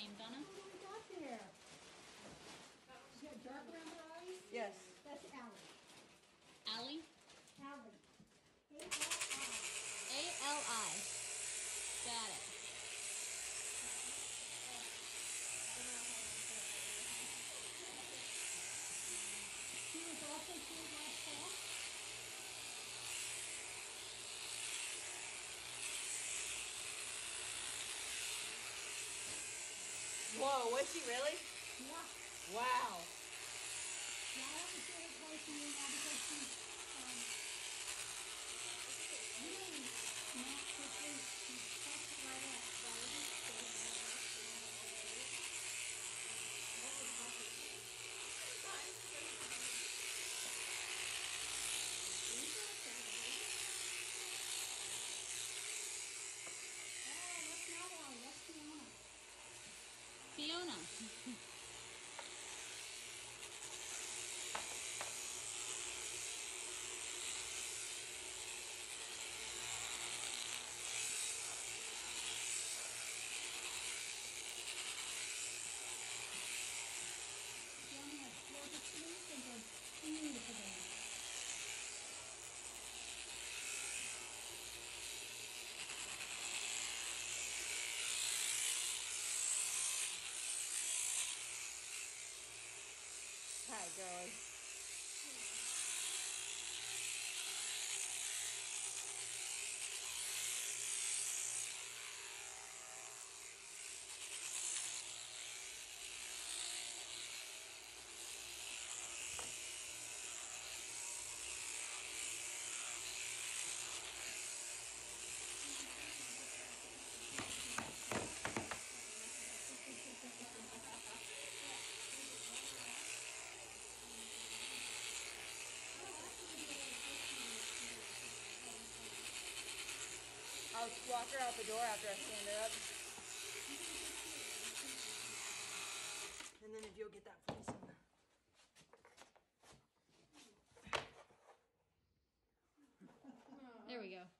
name, Donna? Got there. She got dark around her eyes? Yes. That's Ali. Ali? Ali. A L I. Got it. She was also killed last fall. Whoa, was she really? Yeah. Wow. Yeah, I now because Mm-hmm. Hi, girls. I'll walk her out the door after I stand her up. And then if you'll get that for me somewhere. There we go.